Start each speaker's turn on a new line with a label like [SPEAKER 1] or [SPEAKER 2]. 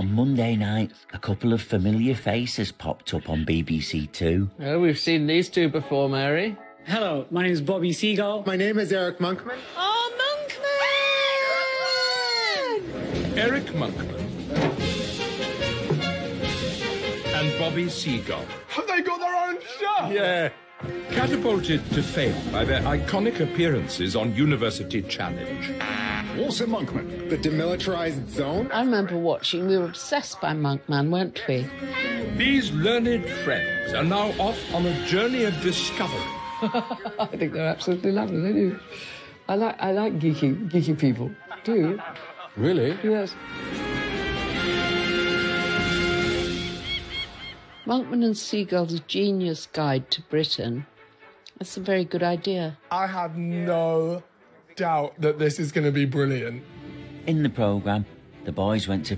[SPEAKER 1] On Monday night, a couple of familiar faces popped up on BBC Two.
[SPEAKER 2] Oh, we've seen these two before, Mary.
[SPEAKER 3] Hello, my name is Bobby Seagull.
[SPEAKER 4] My name is Eric Monkman.
[SPEAKER 5] Oh, Monkman!
[SPEAKER 6] Eric Monkman. And Bobby Seagull.
[SPEAKER 4] Have they got their own show?
[SPEAKER 6] Yeah. Catapulted to fame by their iconic appearances on University Challenge.
[SPEAKER 4] Also Monkman. The demilitarized zone?
[SPEAKER 7] I remember watching, we were obsessed by Monkman, weren't we?
[SPEAKER 6] These learned friends are now off on a journey of discovery.
[SPEAKER 8] I think they're absolutely lovely, they do. I like, I like geeky, geeky people. Do you?
[SPEAKER 9] Really?
[SPEAKER 8] Yes.
[SPEAKER 7] Monkman and Seagull's Genius Guide to Britain. That's a very good idea.
[SPEAKER 4] I have no doubt that this is going to be brilliant.
[SPEAKER 1] In the programme, the boys went to